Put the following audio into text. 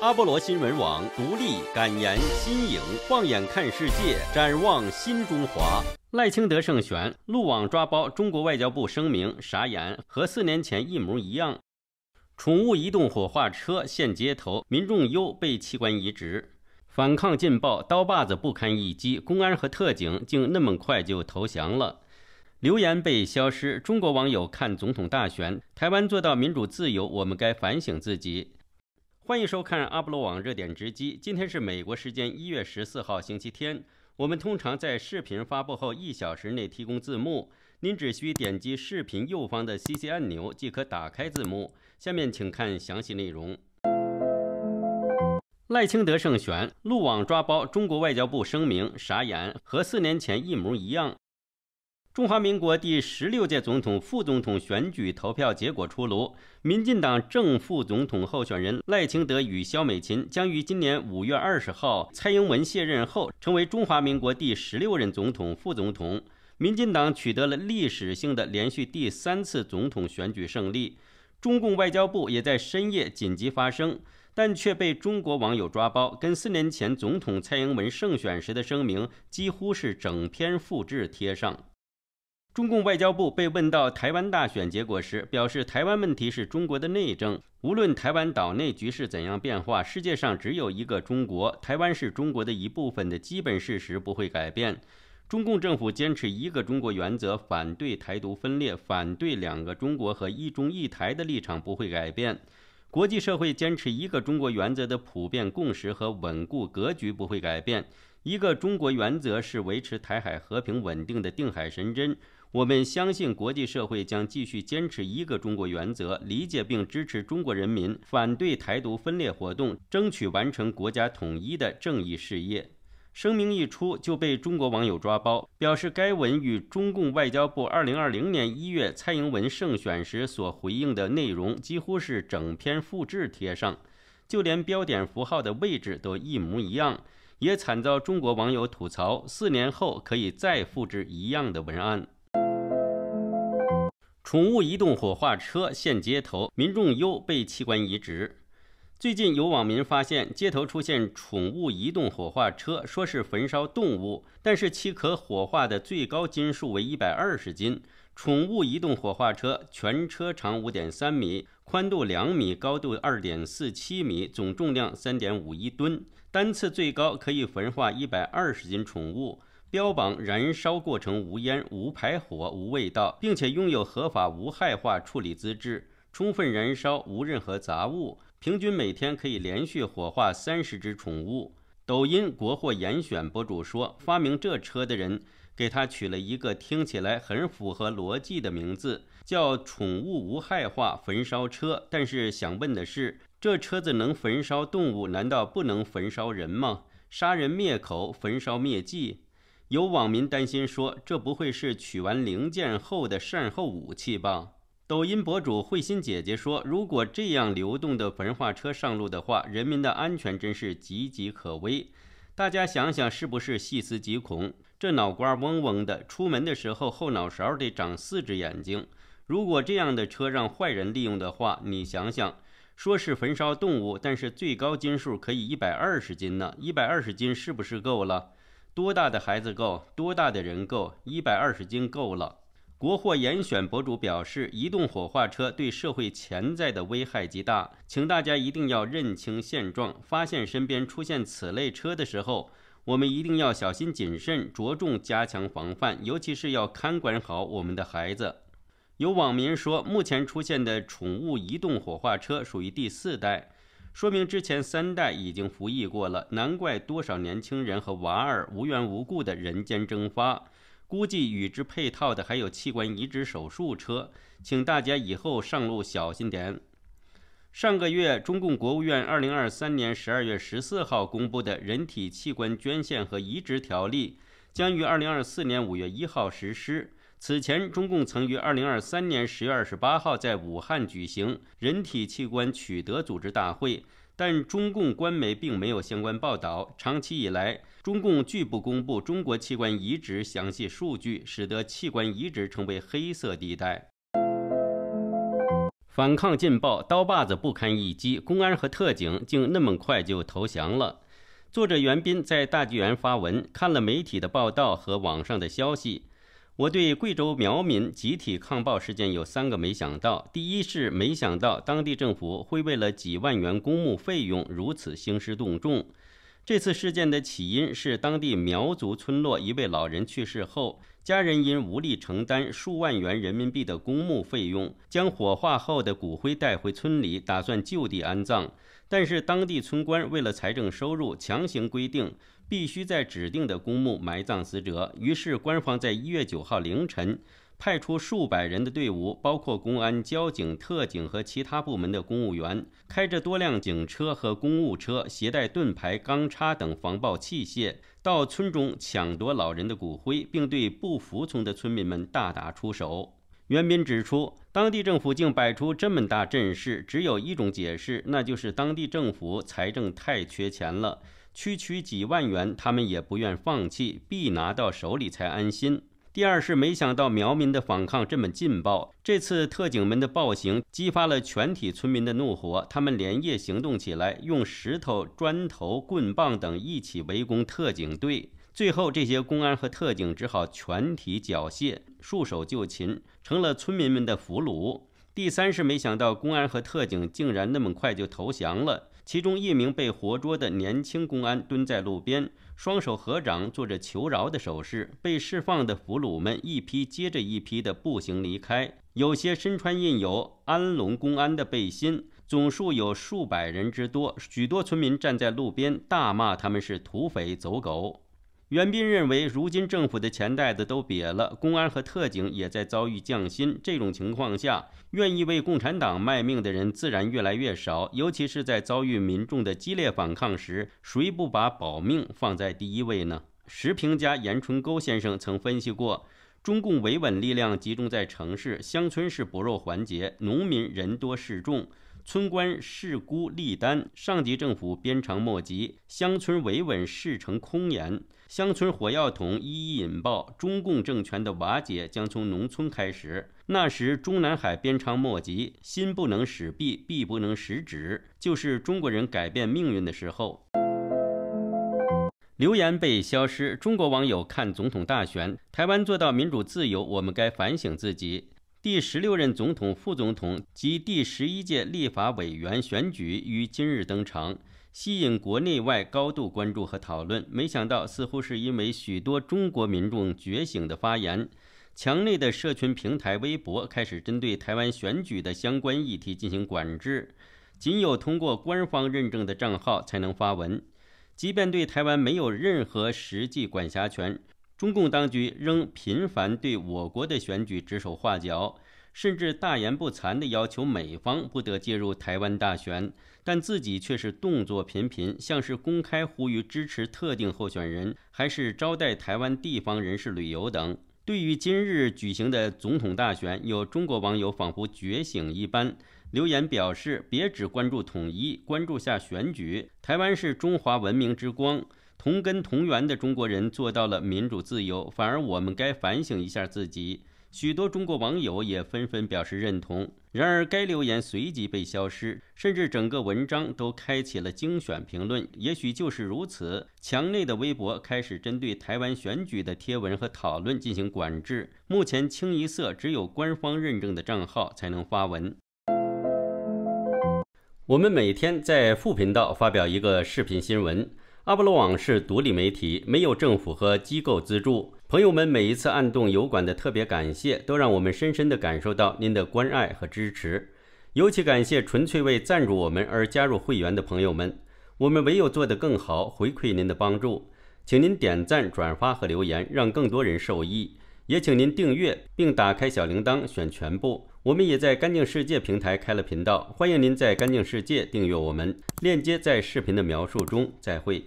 阿波罗新闻网独立、感言、新颖，放眼看世界，展望新中华。赖清德胜选，路网抓包，中国外交部声明傻眼，和四年前一模一样。宠物移动火化车现街头，民众忧被器官移植。反抗劲爆，刀把子不堪一击，公安和特警竟那么快就投降了。留言被消失。中国网友看总统大选，台湾做到民主自由，我们该反省自己。欢迎收看阿波罗网热点直击。今天是美国时间一月十四号星期天。我们通常在视频发布后一小时内提供字幕，您只需点击视频右方的 CC 按钮即可打开字幕。下面请看详细内容。赖清德胜选，路网抓包，中国外交部声明傻眼，和四年前一模一样。中华民国第十六届总统、副总统选举投票结果出炉，民进党正副总统候选人赖清德与萧美琴将于今年五月二十号蔡英文卸任后，成为中华民国第十六任总统、副总统。民进党取得了历史性的连续第三次总统选举胜利。中共外交部也在深夜紧急发声，但却被中国网友抓包，跟四年前总统蔡英文胜选时的声明几乎是整篇复制贴上。中共外交部被问到台湾大选结果时，表示台湾问题是中国的内政，无论台湾岛内局势怎样变化，世界上只有一个中国，台湾是中国的一部分的基本事实不会改变。中共政府坚持一个中国原则，反对台独分裂，反对两个中国和一中一台的立场不会改变。国际社会坚持一个中国原则的普遍共识和稳固格局不会改变。一个中国原则是维持台海和平稳定的定海神针。我们相信国际社会将继续坚持一个中国原则，理解并支持中国人民反对台独分裂活动，争取完成国家统一的正义事业。声明一出就被中国网友抓包，表示该文与中共外交部2020年1月蔡英文胜选时所回应的内容几乎是整篇复制贴上，就连标点符号的位置都一模一样，也惨遭中国网友吐槽：四年后可以再复制一样的文案。宠物移动火化车现街头，民众忧被器官移植。最近有网民发现街头出现宠物移动火化车，说是焚烧动物，但是其可火化的最高斤数为一百二十斤。宠物移动火化车全车长五点三米，宽度两米，高度二点四七米，总重量三点五一吨，单次最高可以焚化一百二十斤宠物。标榜燃烧过程无烟、无排火、无味道，并且拥有合法无害化处理资质，充分燃烧无任何杂物，平均每天可以连续火化三十只宠物。抖音国货严选博主说，发明这车的人给他取了一个听起来很符合逻辑的名字，叫“宠物无害化焚烧车”。但是想问的是，这车子能焚烧动物，难道不能焚烧人吗？杀人灭口，焚烧灭迹。有网民担心说：“这不会是取完零件后的善后武器吧？”抖音博主慧心姐姐说：“如果这样流动的焚化车上路的话，人民的安全真是岌岌可危。大家想想，是不是细思极恐？这脑瓜嗡嗡的，出门的时候后脑勺得长四只眼睛。如果这样的车让坏人利用的话，你想想，说是焚烧动物，但是最高斤数可以一百二十斤呢？一百二十斤是不是够了？”多大的孩子够？多大的人够？一百二十斤够了。国货严选博主表示，移动火化车对社会潜在的危害极大，请大家一定要认清现状。发现身边出现此类车的时候，我们一定要小心谨慎，着重加强防范，尤其是要看管好我们的孩子。有网民说，目前出现的宠物移动火化车属于第四代。说明之前三代已经服役过了，难怪多少年轻人和娃儿无缘无故的人间蒸发。估计与之配套的还有器官移植手术车，请大家以后上路小心点。上个月，中共国务院二零二三年十二月十四号公布的《人体器官捐献和移植条例》，将于二零二四年五月一号实施。此前，中共曾于二零二三年十月二十八号在武汉举行人体器官取得组织大会，但中共官媒并没有相关报道。长期以来，中共拒不公布中国器官移植详细数据，使得器官移植成为黑色地带。反抗劲爆，刀把子不堪一击，公安和特警竟那么快就投降了。作者袁斌在大纪元发文，看了媒体的报道和网上的消息。我对贵州苗民集体抗暴事件有三个没想到：第一是没想到当地政府会为了几万元公墓费用如此兴师动众。这次事件的起因是当地苗族村落一位老人去世后，家人因无力承担数万元人民币的公墓费用，将火化后的骨灰带回村里，打算就地安葬。但是当地村官为了财政收入，强行规定。必须在指定的公墓埋葬死者。于是，官方在一月九号凌晨派出数百人的队伍，包括公安、交警、特警和其他部门的公务员，开着多辆警车和公务车，携带盾牌、钢叉等防爆器械，到村中抢夺老人的骨灰，并对不服从的村民们大打出手。袁斌指出，当地政府竟摆出这么大阵势，只有一种解释，那就是当地政府财政太缺钱了。区区几万元，他们也不愿放弃，必拿到手里才安心。第二是没想到苗民的反抗这么劲爆，这次特警们的暴行激发了全体村民的怒火，他们连夜行动起来，用石头、砖头、棍棒等一起围攻特警队。最后，这些公安和特警只好全体缴械，束手就擒，成了村民们的俘虏。第三是没想到公安和特警竟然那么快就投降了。其中一名被活捉的年轻公安蹲在路边，双手合掌，做着求饶的手势。被释放的俘虏们一批接着一批的步行离开，有些身穿印有“安龙公安”的背心，总数有数百人之多。许多村民站在路边大骂他们是土匪、走狗。袁斌认为，如今政府的钱袋子都瘪了，公安和特警也在遭遇降薪。这种情况下，愿意为共产党卖命的人自然越来越少。尤其是在遭遇民众的激烈反抗时，谁不把保命放在第一位呢？时评家严春沟先生曾分析过，中共维稳力量集中在城市，乡村是薄弱环节，农民人多势众。村官势孤力单，上级政府鞭长莫及，乡村维稳事成空言。乡村火药桶一一引爆，中共政权的瓦解将从农村开始。那时中南海鞭长莫及，心不能使臂，臂不能使指，就是中国人改变命运的时候。留言被消失。中国网友看总统大选，台湾做到民主自由，我们该反省自己。第十六任总统、副总统及第十一届立法委员选举于今日登场，吸引国内外高度关注和讨论。没想到，似乎是因为许多中国民众觉醒的发言，墙内的社群平台微博开始针对台湾选举的相关议题进行管制，仅有通过官方认证的账号才能发文。即便对台湾没有任何实际管辖权。中共当局仍频繁对我国的选举指手画脚，甚至大言不惭地要求美方不得介入台湾大选，但自己却是动作频频，像是公开呼吁支持特定候选人，还是招待台湾地方人士旅游等。对于今日举行的总统大选，有中国网友仿佛觉醒一般，留言表示：“别只关注统一，关注下选举。台湾是中华文明之光。”同根同源的中国人做到了民主自由，反而我们该反省一下自己。许多中国网友也纷纷表示认同。然而，该留言随即被消失，甚至整个文章都开启了精选评论。也许就是如此，墙内的微博开始针对台湾选举的贴文和讨论进行管制。目前清一色只有官方认证的账号才能发文。我们每天在副频道发表一个视频新闻。阿波罗网是独立媒体，没有政府和机构资助。朋友们每一次按动油管的特别感谢，都让我们深深地感受到您的关爱和支持。尤其感谢纯粹为赞助我们而加入会员的朋友们。我们唯有做得更好，回馈您的帮助。请您点赞、转发和留言，让更多人受益。也请您订阅并打开小铃铛，选全部。我们也在干净世界平台开了频道，欢迎您在干净世界订阅我们。链接在视频的描述中。再会。